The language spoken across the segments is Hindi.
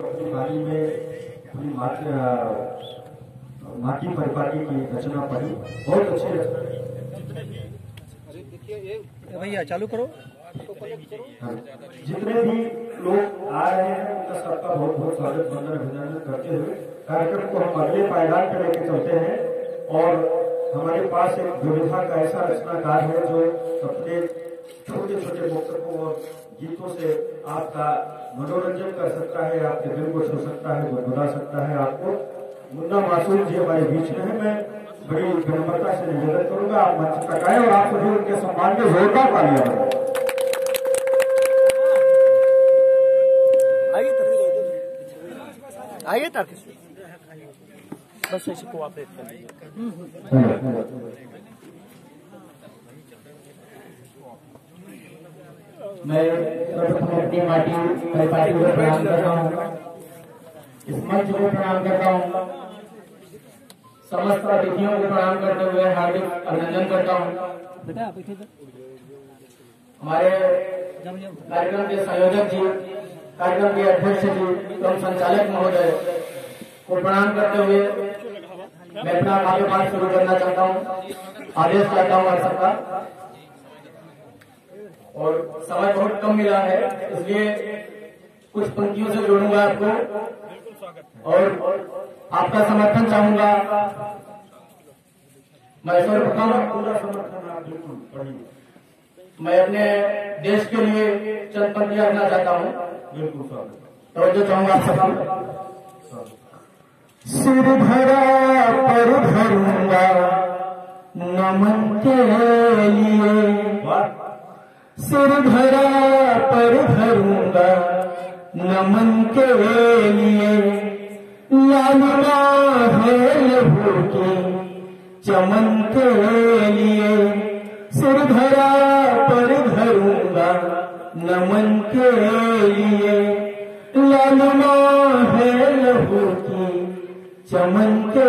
में माटी परिपाटी की रचना पढ़ी बहुत अच्छी रचना भैया चालू करो। हाँ। जितने भी लोग आ रहे हैं उनका सबका बहुत बहुत स्वागत वंदन अभिनंदन करते हुए। कार्यक्रम को हम अगले पायदान पर लेकर चलते हैं। और हमारे पास एक दुविधा का ऐसा रचनाकार है जो अपने छोटे छोटे मुक्तकों और गीतों से आपका मनोरंजन कर सकता है आपके दिल को छू सकता है गुदगुदा सकता है आपको। मुन्ना मासूम जी हमारे बीच में है मैं बड़ी विनम्रता से निवेदन करूँगा आप मंच तक आए और आप सभी उनके सम्मान में जोरदार तालियाँ बजाएँ। आइए तर्क बस ऐसे कोऑपरेट कर मैं अपनी माटी परिपाटी को प्रणाम करता हूँ। इस मंच को प्रणाम करता हूँ। समस्त अतिथियों को प्रणाम करते हुए हार्दिक अभिनंदन करता हूँ। हमारे कार्यक्रम के संयोजक जी, कार्यक्रम के अध्यक्ष जी, एवं संचालक महोदय को प्रणाम करते हुए मैं अपना कार्यभार शुरू करना चाहता हूँ। आदेश चाहता हूँ आप सबका। और समय बहुत कम मिला है इसलिए कुछ पंक्तियों से जोड़ूँगा आपको। और आपका समर्थन चाहूँगा। मैं सर्वप्रथम पूरा समर्थन आप बिल्कुल पढ़िए मैं अपने देश के लिए चंद पंक्तियाँ रखना चाहता हूँ। बिल्कुल स्वागत। तवज्जो चाहूँगा आप सबका। स्वागत सिर धरा पर धरूँगा नमन के लिए। सिर धरा पर धरूँगा नमन के लिए लालना है लहू की। चमन के लिए सिर धरा पर धरूँगा नमन के लिए लालना है लहू की। चमन के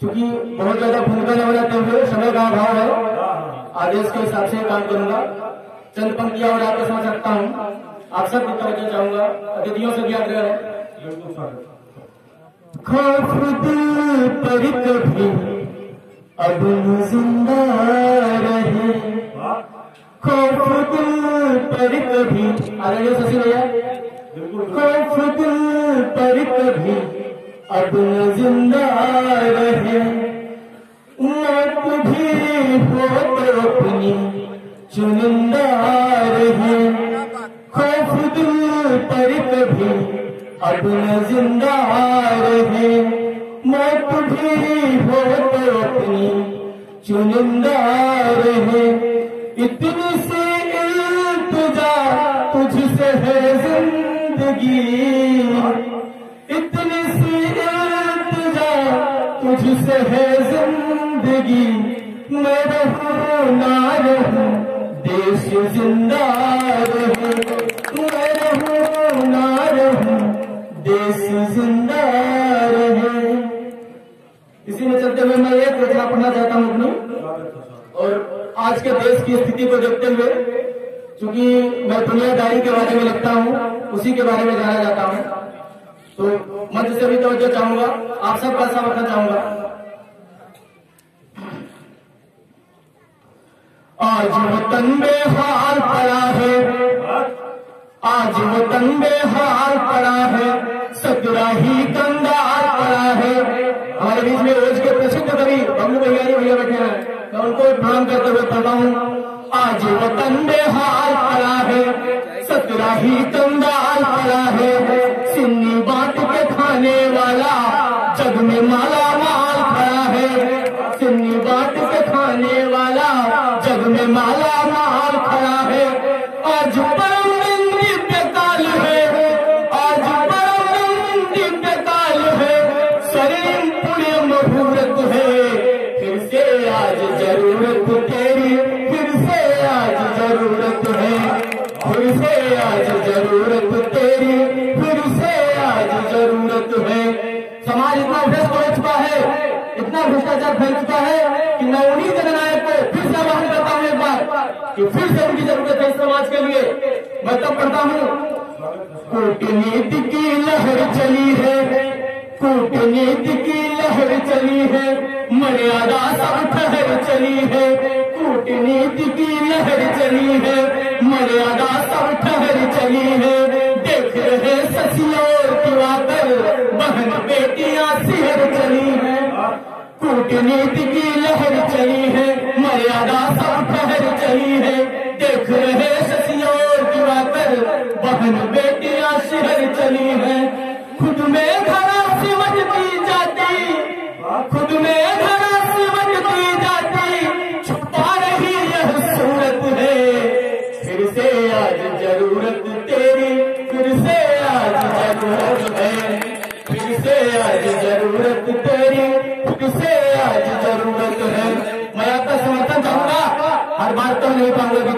क्योंकि बहुत ज़्यादा भूमिका न बनाते हुए समय का अभाव है, आदेश के हिसाब से काम करूँगा। चंद पंक्तियाँ और आपके समझ रखता हूँ। आप सब तवज्जो चाहूँगा। अतिथियों से भी आग्रह है। ज़िंदा रहे। खौफ दिल पर कभी। आदरणीय शशि भैया? खौफ दिल ज़िंदा रहे। मौत भी हो तो अपनी चुनिंदा रहे। खौफ दिल पर कभी अब ज़िंदा रहे। मौत भी हो तो अपनी चुनिंदा रहे। इतनी सी इल्तिजा तुझसे है ज़िंदगी। इतनी सी इल्तिजा तुझसे है ज़िंदगी। मैं रहूँ ना रहूँ, देश ज़िंदा रहे। मैं रहूँ ना रहूँ, देश ज़िंदा रहे। इसी में चलते हुए मैं एक रचना पढ़ना चाहता हूँ अपनी। और आज के देश की स्थिति को देखते हुए क्योंकि मैं दुनियादारी के बारे में लिखता हूँ, उसी के बारे में जाना जाता हूँ। तो मंच से भी तवज्जो चाहूँगा, आप सब सबका समर्थन चाहूँगा। आज वतन हार पड़ा है। आज वतन हार पड़ा है। सतरा ही कंगाल पड़ा है। हमारे बीच में रोज के प्रसिद्ध कवि बबलू भैया भैया बैठे हैं। मैं उनको प्रणाम करते हुए पढ़ता हूँ? आज वतन हार पड़ा है, सतरा ही तंगाल पड़ा है। ज़रूरत तेरी, फिर से आज ज़रूरत है। फिर से आज ज़रूरत तेरी, फिर से आज ज़रूरत है। समाज इतना भ्रष्ट हो चुका है, इतना भ्रष्टाचार फैल चुका है कि मैं उन्हीं जननायक को फिर से आह्वान करता हूँ एक बार कि फिर से उनकी ज़रूरत है समाज के लिए। मैं तब पढ़ता हूँ कूटनीति की लहर चली है कूटनीति की लहर चली है, मर्यादा सा ठहर चली है, कूटनीति की लहर चली है, मर्यादा सा ठहर चली है। देख रहे ससियोर दिवाकर बहन बेटियाँ सिहर चली है। कूटनीति की लहर चली है, मर्यादा सब ठहर चली है। देख रहे ससियोर दिवाकर बहन बेटियाँ सिहर चली है। खुद में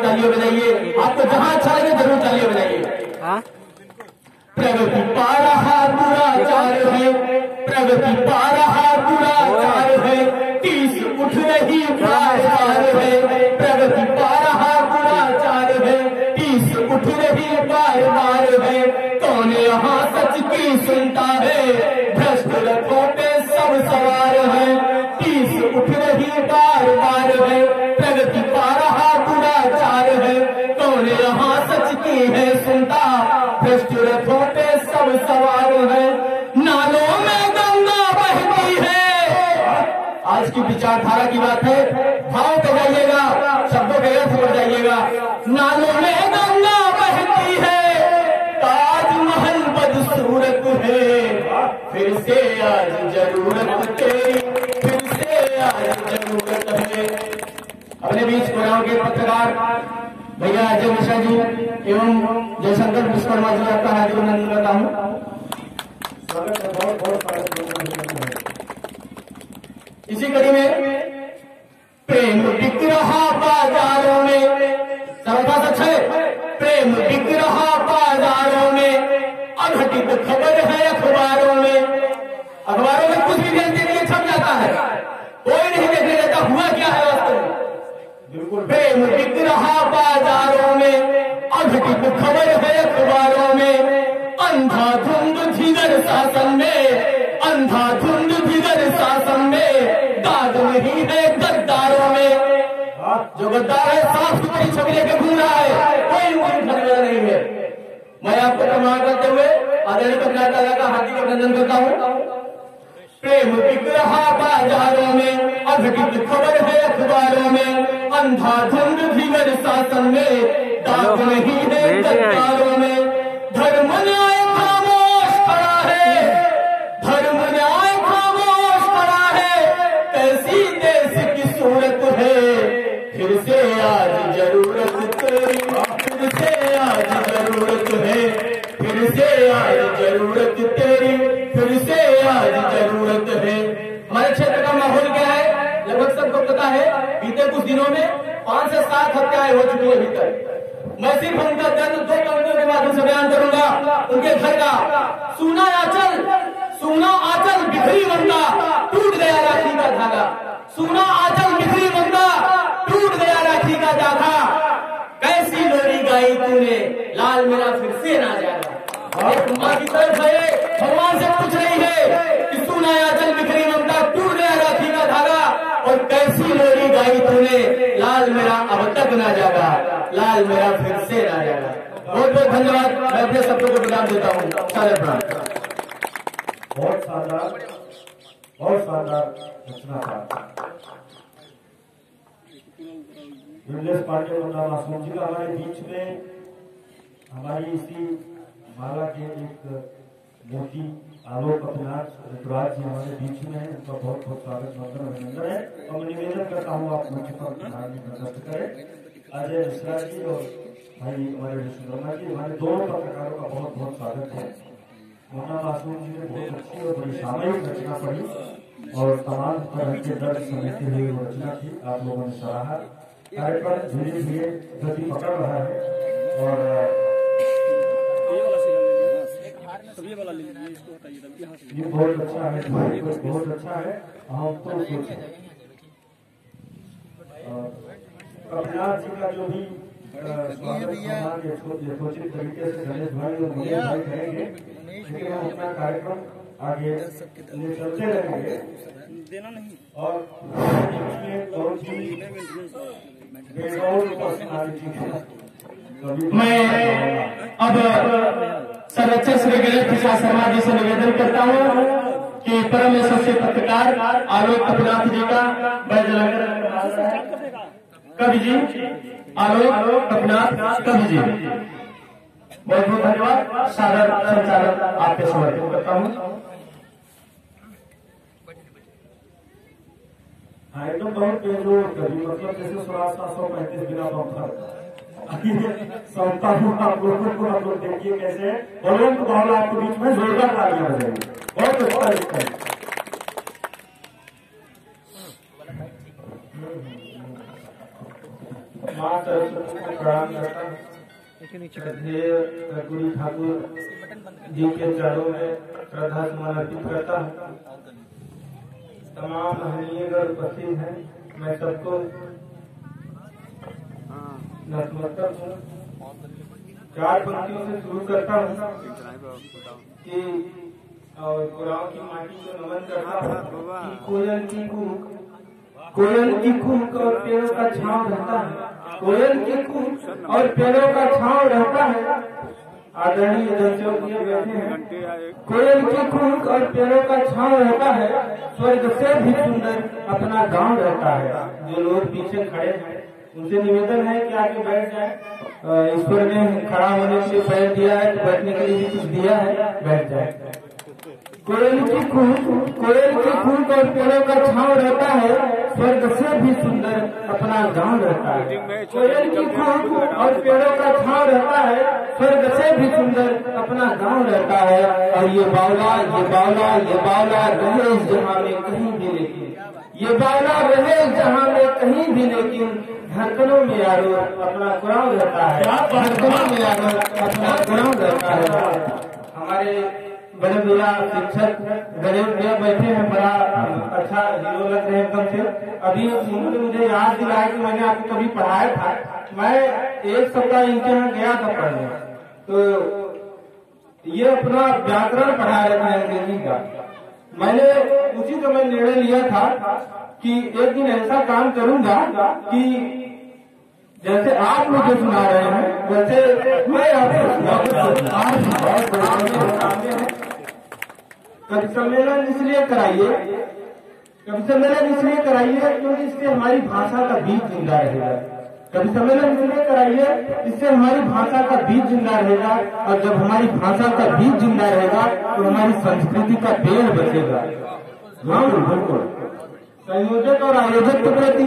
नहीं में जाइए। तालियाँ बजाइए आपको जहाँ अच्छा लगे ज़रूर तालियों बजाइए जाइए। प्रगति पा रहा दुराचार है। प्रगति पा रहा दुराचार है। तीस उठ रही चार है। प्रगति पा रहा दुराचार है। तीस उठ रही बार बार विचारधारा की बात है। भाव पे जाइएगा, शब्दों के अर्थ पर जाइएगा। नालों में गंगा बहती है, ताजमहल बदसूरत है। फिर से आज ज़रूरत तेरी, फिर से आज ज़रूरत है। अपने बीच कोराव के पत्रकार, भैया अजय मिश्रा जी एवं जयशंकर विश्वकर्मा जी, आपका हार्दिक अभिनंदन करता हूँ स्वागत है बहुत बहुत स्वागत है इसी कड़ी में प्रेम बिक रहा बाजारों में सरलता सच है प्रेम बिक रहा बाजारों में अघटित खबर है अखबारों में अखबारों में कुछ भी देखने के लिए छप जाता है कोई नहीं देखने देता हुआ क्या है वास्तव में बिल्कुल प्रेम बिक रहा बाजारों में अघटित खबर है अखबारों में अंधाधुंध धिगर शासन में अंधाधुंध धिगर शासन में दाग नहीं है गद्दारों में जो गद्दार है साफ़ सुथरी छवि लेके घूम रहा है कोई उठाने वाला नहीं है। मैं आपको प्रमाण करते हुए आदरणीय पत्रकार का हार्दिक अभिनंदन करता हूँ। प्रेम बिक रहा बाजारों में अघटित खबर है अखबारों में अंधाधुंध धिगर शासन में दाग नहीं है। गद्दारों में धर्म न्याय ज़रूरत तेरी, फिर से आज ज़रूरत है। हमारे क्षेत्र का माहौल क्या है? लगभग सबको पता है, बीते कुछ दिनों में पाँच से सात हत्याएँ हो चुकी है अभी तक मैं सिर्फ़ उनका दर्द दो पंक्तियों के माध्यम से बयान करूँगा। उनके घर का सुना आचल सुना आचल बिखरी मंदा टूट गया राखी का धागा। सुना आचल बिखरी मंदा टूट गया राखी का धागा। कैसी लोरी गाई तूने? लाल मेरा तरफ़ है। भगवान से पूछ रही है। कि आंचल बिखरी मंदा टूट गया, राखी का धागा। और कैसी लोरी गाई तूने? लाल मेरा अब तक ना जागा। लाल मेरा फिर से ना जागा। बहुत बहुत धन्यवाद। मैं अपने शब्दों को विराम देता हूँ। सारे प्रणाम। बहुत शानदार। बहुत शानदार रचना था। पांडे मासूम जी का हमारे बीच में हमारी इसी माला के एक मोती आलोक अपनाथ ऋतुराज जी हमारे बीच में हैं। उनका बहुत बहुत स्वागत वंदन अभिनंदन है। और मैं निवेदन करता हूँ, आप मुझ पर बर्दाश्त करें। अजय मिश्रा जी और भाई हमारे विश्वकर्मा जी, हमारे दोनों पत्रकारों का बहुत बहुत स्वागत है। मुन्ना मासूम जी ने बहुत अच्छी और बड़ी सामयिक रचना पढ़ी और तमाम तरह के दर्द समेटे वो रचना थी आप लोगों ने सराहा। कार्यक्रम धीरे धीरे गति पकड़ रहा है और ये बहुत अच्छा है बहुत बहुत अच्छा है। हम तो और जी का जो भी स्वागत यथोचित तरीके से गणेश भाई और भाई करेंगे। लेकिन हम अपना कार्यक्रम आगे ले चलते रहेंगे। और इसमें बहुत ही बेजोड़ पर्सनालिटी है। कभी- मैं अब संरक्षक श्री गणेश प्रसाद शर्मा जी से निवेदन करता हूँ कि परम यशस्वी पत्रकार आलोक कपिनाथ जी का बैज कवि जी, आलोक कपिनाथ कवि जी। बहुत बहुत धन्यवाद। सादर संचालन आपके समर्पित करता हूँ। हाँ एकदम बहुत बेजोड़ कभी मतलब जैसे सौ पैंतीस बिना पंखा सौंपता हूँ आप लोगों को आप लोग देखिए कैसे बलवंत बावला आपके बीच में जोरदार तालियाँ बजाएँगे बहुत अच्छा है ठाकुर जी के चरणों में श्रद्धा सुमन अर्पित करता हूँ तमाम महनीय गण उपस्थित हैं मैं सबको चार पंक्तियों से शुरू करता हूँ कि और गुराव की माटी को नमन करता हूँ। कोयल की कूक कोयल की कूक और पेड़ों का छांव रहता है। कोयल की कूक और पेड़ों का छांव रहता है। आदरणीय दर्शकों बैठे हैं। कोयल की कूक और पेड़ों का छांव रहता है। स्वर्ग से भी सुंदर अपना गाँव रहता है। जो लोग पीछे खड़े हैं। उनसे निवेदन है कि आगे बैठ जाए। ईश्वर ने खड़ा होने के लिए पैर दिया है तो बैठने के लिए भी कुछ दिया है, बैठ जाए। कोयल की कूक कोयल की कूक और पेड़ों का छांव रहता है, स्वर्ग से भी सुंदर अपना गाँव रहता है। कोयल की कूक और पेड़ों का छांव रहता है, स्वर्ग से भी सुंदर अपना गाँव रहता है। और ये बावला ये बावला ये बावला रहे इस जहाँ में कहीं भी लेकिन ये बावला रहे जहाँ में कहीं भी लेकिन धड़कनों में यारो अपना गुराव रहता है। धड़कनों में यारो अपना गुराव रहता है। हमारे बड़े भैया शिक्षक गणेश भैया बैठे हैं बड़ा अच्छा हीरो लग रहे हैं एकदम से। अभी उन्होंने मुझे याद दिलाया कि मैंने आपको कभी पढ़ाया था। मैं एक सप्ताह इनके यहाँ गया था पढ़ने। तो ये अपना व्याकरण पढ़ा रहे थे अंग्रेज़ी का। मैंने उसी समय निर्णय लिया था कि एक दिन ऐसा काम करूँगा कि जैसे आप मुझे सुना रहे हैं, वैसे मैं आपको सम्मेलन इसलिए कराइए, कवि सम्मेलन इसलिए कराइए क्योंकि इससे हमारी भाषा का बीज ज़िंदा रहेगा। कवि सम्मेलन इसलिए कराइए, इससे हमारी भाषा का बीज ज़िंदा रहेगा और जब हमारी भाषा का बीज ज़िंदा रहेगा तो हमारी संस्कृति का पेड़ बचेगा। हाँ बिल्कुल। संयोजक और आयोजक के प्रति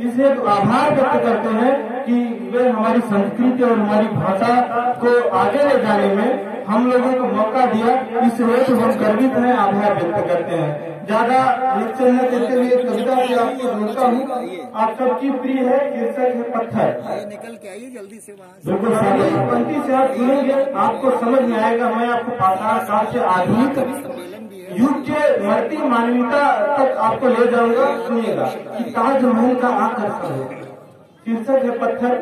इसलिए आभार व्यक्त करते हैं कि वे हमारी संस्कृति और हमारी भाषा को आगे ले जाने में हम लोगों को मौका दिया। इस हेतु हम गर्वित हैं, आभार व्यक्त करते हैं। ज़्यादा निश्चय न करते हुए कविता से आपको जोड़ता हूँ आप सबकी प्रिय है शीर्षक है। पत्थर निकल के आइए जल्दी से बिल्कुल पंक्ति से आप जुड़ेंगे आपको समझ में आएगा मैं आपको पाषाण काल से आधुनिक युग के मरती मानवीयता तक आपको ले जाऊँगा सुनिएगा। कि ताजमहल का आकर्षण है? शीर्षक है पत्थर।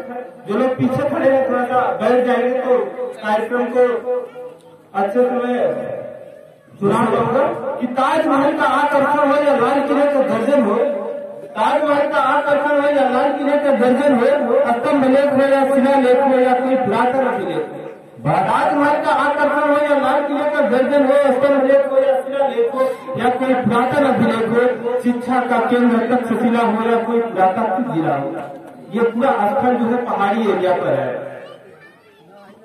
जो लोग पीछे खड़े हैं थोड़ा सा बैठ जाएँगे तो कार्यक्रम को अच्छे समय सुना पाऊँगा कि ताजमहल का आकर्षण हो या लाल किले का दर्जन हो। ताजमहल का आकर्षण हो या लाल किले का दर्जन हो स्तंभ लेख हो या शिला लेख हो या कोई पुरातन अभिलेख हो ताजमहल का आकर्षण हो या लाल किले का दर्जन हो स्तंभ लेख हो या शिला लेख हो या कोई पुरातन अभिलेख हो, शिक्षा का केंद्र तक तक्षशिला हो या कोई पुरातत्व जिला हो। ये पूरा स्थल जो है पहाड़ी एरिया पर है।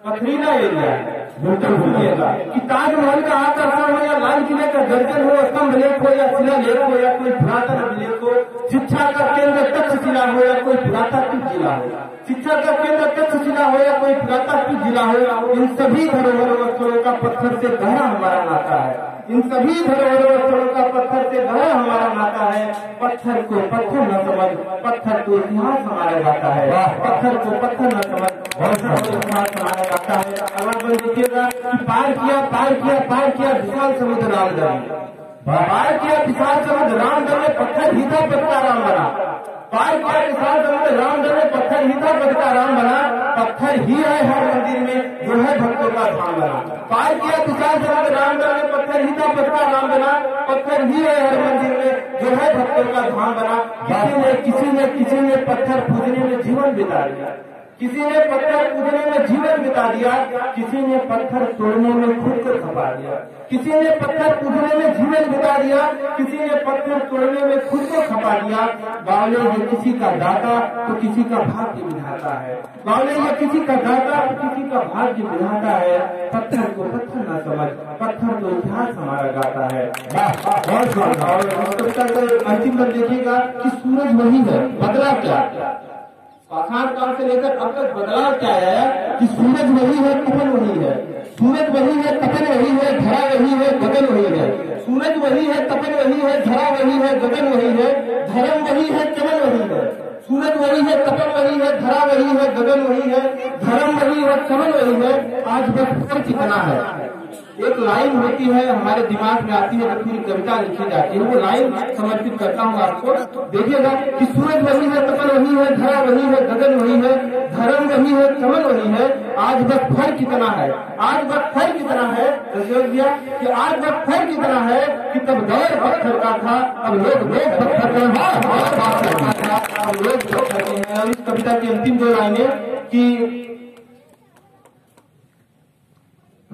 पथरीला एरिया है बिल्कुल भूलिएगा कि ताजमहल का आकर्षण हो या लाल किले का दर्जन हो, स्तंभ लेख हो या शिला लेख हो या कोई पुरातन अभिलेख हो, शिक्षा का केंद्र तक्षशिला हो या कोई पुरातात्विक जिला हो। शिक्षा का केंद्र तक्षशिला हो या कोई पुरातात्विक जिला हो, इन सभी धरोहर वस्तुओं का पत्थर से गहरा हमारा नाता है। इन सभी धरोहरों स्थलों का पत्थर से गहरा हमारा नाता है। पत्थर को पत्थर न समझ पत्थर को इतिहास हमारा गाता है। पत्थर को पत्थर न समझ को इतिहास हमारा गाता है। अगर कोई देखिएगा पार किया पार किया पार किया विशाल समुद्र रामदर पार किया विशाल समुद्र रामदर में पत्थर ही था पत्ता राम बना पार किया साथ समुद्र राम में पत्थर ही था पत्ता राम बना। पत्थर ही है हर मंदिर में जो है भक्तों का धाम बना। पार किया विशाल समुद्र राम में पत्थर ही था पत्ता राम बना। पत्थर ही है हर मंदिर में जो है भक्तों का धाम बना। किसी ने किसी ने किसी ने पत्थर पूजने में जीवन बिता दिया। किसी ने पत्थर कूदने में जीवन बिता दिया, किसी ने पत्थर तोड़ने में खुद को खपा दिया। किसी ने पत्थर कूदने में जीवन बिता दिया, किसी ने पत्थर तोड़ने में खुद को खपा दिया। बावले ये किसी का दाता तो किसी का भाग्य विधाता है। बावले ये किसी का दाता तो किसी का भाग्य विधाता है। पत्थर को पत्थर न समझ, पत्थर तो इतिहास हमारा गाता है। को अंतिम में देखिएगा कि सूरज वही है, बदला क्या? पाषाण काल से लेकर अब तक बदलाव क्या आया कि सूरज वही है तपन वही है सूरज वही है तपन वही है धरा वही है गगन वही है सूरज वही है तपन वही है धरा वही है गगन वही है धर्म वही है चमन वही है सूरज वही है तपन वही है धरा वही है गगन वही है धर्म वही है चमन वही है आज बस फ़र्क कितना है एक लाइन होती है, हमारे दिमाग में आती है तो पूरी कविता लिखी जाती है। वो लाइन समर्पित करता हूँ आपको। देखिएगा कि सूरज वही है तपन वही है, धरा वही है, गगन वही है, धर्म वही है चमन वही है। आज वक्त फ़र्क कितना है। आज वक्त फ़र्क कितना है कि आज वक्त फ़र्क कितना है कि तब दौर पत्थर का था, अब लोग लोग पत्थर का अब लोग हैं और इस कविता की अंतिम दो लाइनें कि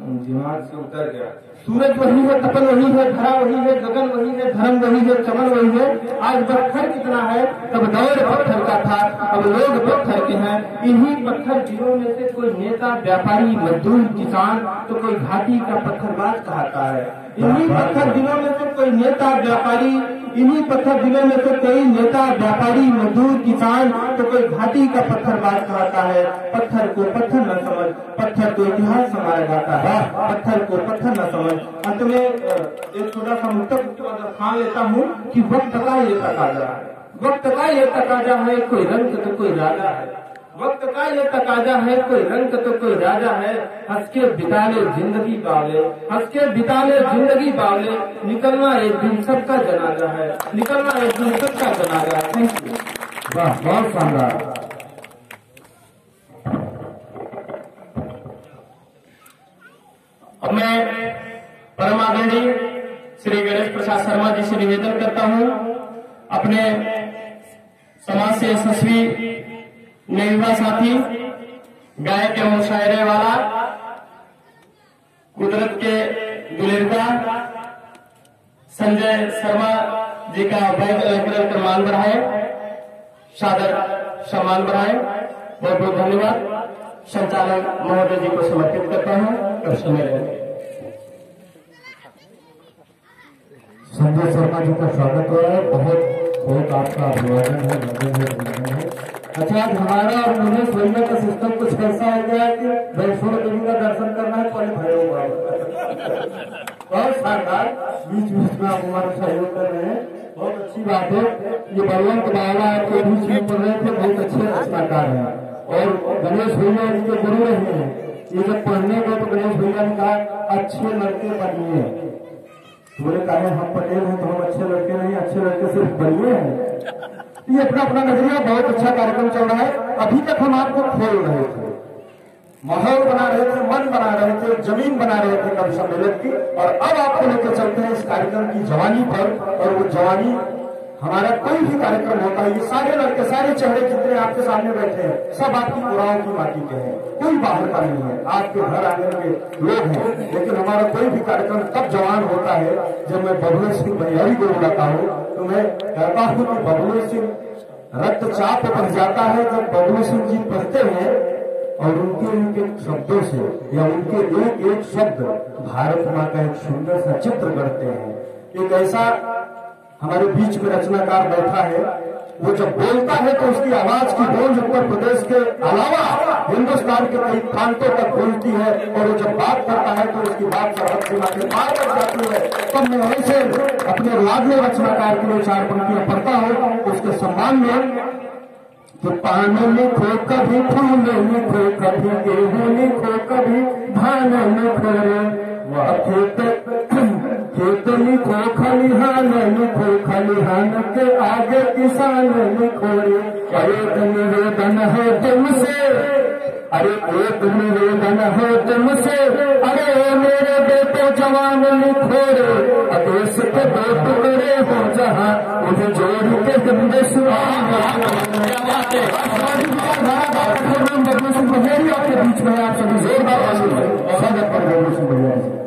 दिमाग से उतर गया। सूरज वही है, तपन वही है, धरा वही है, गगन वही है, धर्म वही है, चमन वही है। आज पत्थर कितना है, तब दौर पत्थर का था, अब लोग पत्थर के हैं। इन्हीं पत्थर जिलों में से कोई नेता, व्यापारी, मजदूर, किसान तो कोई घाटी का पत्थरबाज कहता है। इन्हीं पत्थर जिलों में से कोई नेता, व्यापारी इन्हीं पत्थर जिलों में से कई नेता, व्यापारी, मजदूर, किसान तो कोई घाटी का पत्थर बात कहता है। पत्थर को पत्थर न समझ, पत्थर को इतिहास समाया जाता है। पत्थर को पत्थर न समझ। अंत में एक छोटा सा मुक्तक खान लेता हूँ कि वक्त का ये तकाजा वक्त का ये तकाजा है, कोई रंग तो कोई राजा है। वक्त का ये तकाजा है, कोई रंग तो कोई राजा है। हंस के बिताले ज़िंदगी बावले हंस के बिताले ज़िंदगी बावले, निकलना एक दिन सबका जनाजा है, निकलना एक दिन सबका जनाजा है। थैंक यू वाह, बहुत शानदार। अब मैं परम आदरणीय श्री गणेश प्रसाद शर्मा जी से निवेदन करता हूँ, अपने समाज से यशस्वी नयुवा साथी गायक एवं शायरे वाला कुदरत के दुलेरदा संजय शर्मा जी का बैग अलग मान बढ़ाए सादर सम्मान बढ़ाए। बहुत बहुत धन्यवाद। संचालक महोदय जी को समर्पित करता हूँ। और समय रहेंगे संजय शर्मा जी का स्वागत हो रहा है। बहुत बहुत आपका अभिवादन है। अच्छा हमारा और मुझे सोने का सिस्टम कुछ ऐसा हो गया कि वैष्णो देवी का दर्शन करना है, पहले भरे हुआ बहुत शानदार बीच बीच में आप हमारा सहयोग कर रहे हैं। बहुत अच्छी बात है। ये बलवंत बाबा के बीच में पढ़ रहे थे, बहुत अच्छे रचनाकार हैं। और गणेश भैया इनके गुरु रहे हैं। ये जब पढ़ने गए तो गणेश भैया ने कहा, अच्छे लड़के बनिए। बोले, कहा, हम पटेल हैं तो हम अच्छे लड़के नहीं, अच्छे लड़के सिर्फ़ बनिए हैं। ये अपना अपना नज़रिया, बहुत अच्छा कार्यक्रम चल रहा है। अभी तक हम आपको खोल रहे थे। माहौल बना रहे थे, मन बना रहे थे, ज़मीन बना रहे थे कवि सम्मेलन की और अब आपको लेकर चलते हैं इस कार्यक्रम की जवानी पर। और वो जवानी हमारा कोई भी कार्यक्रम होता है, ये सारे लड़के, सारे चेहरे जितने आपके सामने बैठे हैं, सब आपकी पुराओं की माटी के हैं। कोई बाहर का नहीं है। आपके घर आने के लोग हैं। लेकिन हमारा कोई भी कार्यक्रम तब जवान होता है जब मैं बबलू सिंह बनियारी को बुलाता हूँ। तो मैं कहता हूँ कि बबलू सिंह रक्तचाप बढ़ जाता है। जब बबलू सिंह जी पढ़ते हैं और उनके उनके शब्दों से या उनके एक एक शब्द भारत माँ का एक सुंदर सा चित्र करते हैं। एक ऐसा हमारे बीच में रचनाकार बैठा है वो जब बोलता है तो उसकी आवाज़ की गूंज उत्तर प्रदेश के अलावा हिंदुस्तान के कई प्रांतों तक गूंजती है और वो जब बात करता है तो उसकी बात सरहद सीमा के पार तक जाती है। तब मैं वहीं से अपने लाडले रचनाकार के लिए चार पंक्तियाँ पढ़ता हूँ। उसके सम्मान में तो पान लिखो कभी फूल लिखो कभी गेहूँ लिखो कभी धान लिखो खेत खेत लिखो खलिहान लिखो खलिहान के आगे किसान लिखो रे एक निवेदन है तुमसे अरे एक निवेदन है तुमसे अरे मेरे बेटे जवान लिखो रे देश के दो टुकड़े हो जहाँ उन्हें जोड़ के हिंदुस्तान बघेरी आपके बीच में आप सभी जोरदार स्वागत कर रहे हैं बघेरी जी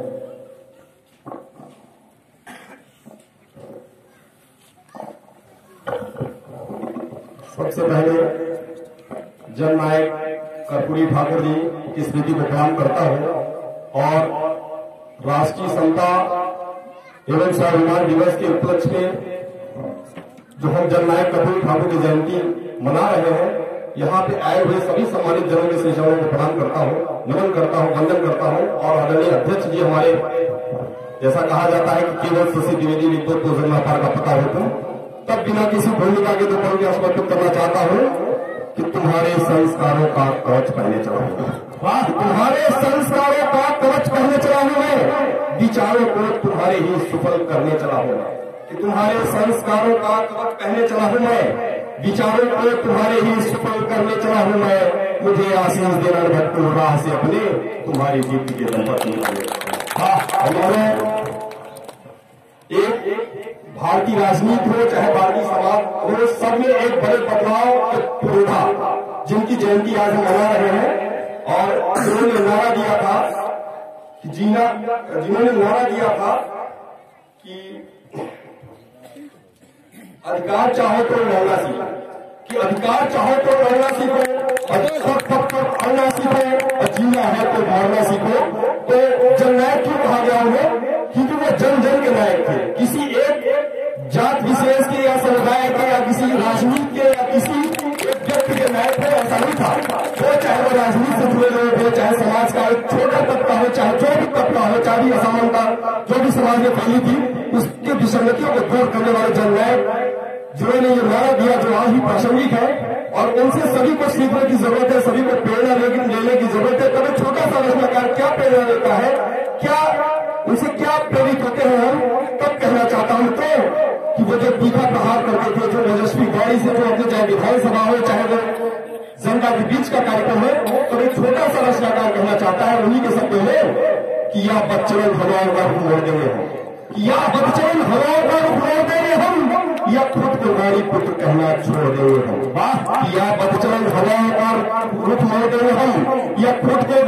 सबसे पहले जननायक कर्पूरी ठाकुर जी की स्मृति को प्रणाम करता हूँ और राष्ट्रीय समता एवं स्वाभिमान दिवस के उपलक्ष्य में जो हम जननायक कर्पूरी ठाकुर की जयंती मना रहे हैं, यहाँ पे आए हुए सभी सम्मानित जनों के श्रेष्ठों को प्रणाम करता हूँ, नमन करता हूँ, वंदन करता हूँ और आदरणीय अध्यक्ष जी हमारे, जैसा कहा जाता है कि केवल शशि द्विवेदी विद्युत को पता हो। तुम तब बिना किसी भूमिका के तो पढ़ समर्पित करना चाहता हूँ कि तुम्हारे संस्कारों का कवच पहने चला वाह। तुम्हारे संस्कारों का कवच पहने चला हूँ विचारों को तुम्हारे ही सुफल करने चला हूँ कि तुम्हारे संस्कारों का कवच पहने चला हूँ मैं। विचारों को तुम्हारे ही सुफल करने चला हूँ मैं। मुझे आशीष देना भक्त राह से अपने तुम्हारी दीप्ति के दंपत निकाले हाँ हमारे भारतीय राजनीति हो, चाहे भारतीय समाज हो सब में एक बड़े बदलाव था जिनकी जयंती आज हम मना रहे हैं। और उन्होंने नारा दिया था कि जीना, जिन्होंने नारा दिया था कि अधिकार चाहो तो लड़ना सीखो कि अधिकार चाहो तो लड़ना सीखो अधिकार तक पढ़ना सीखो और जीना है तो मारना सीखो तो जब जननायक क्यों कहा गया उन्हें? क्योंकि वो जन जन के नायक थे? किसी एक जात विशेष के या समुदाय के या किसी राजनीति के या किसी एक व्यक्ति के नायक थे, ऐसा नहीं था। वो चाहे वो राजनीति से जुड़े लोग हो चाहे समाज का एक छोटा तबका हो, चाहे जो भी तबका हो, चाहे असमानता जो भी समाज में फैली थी, उसके विसंगतियों को दूर करने वाले जन जननायक जिन्होंने ये नारा दिया जो आज भी प्रासंगिक है, और उनसे सभी को सीखने की ज़रूरत है, सभी को प्रेरणा लेने की ज़रूरत है। तभी छोटा सा रचनाकार क्या प्रेरणा लेता है? क्या उसे क्या प्रेरित होते हैं? हम तब कहना चाहता हूँ तो कि वो जो तीखा प्रहार करते थे, जो तेजस्वी गौरी से जो अपने चाहे विधानसभा हो, चाहे वो जनता के बीच का कार्यक्रम है तो एक छोटा सा रचनाकार कहना चाहता है, उन्हीं के शब्दों में कि यह बच्चन हवाओं का रूप मोड़ देंगे हम। या बच्चन हवाओं का रूप मोड़ देंगे हम, या खुद को नारी पुत्र कहना छोड़ देंगे हम। या बच्चन हवाओं का रूप मोड़ देंगे हम, या खुद को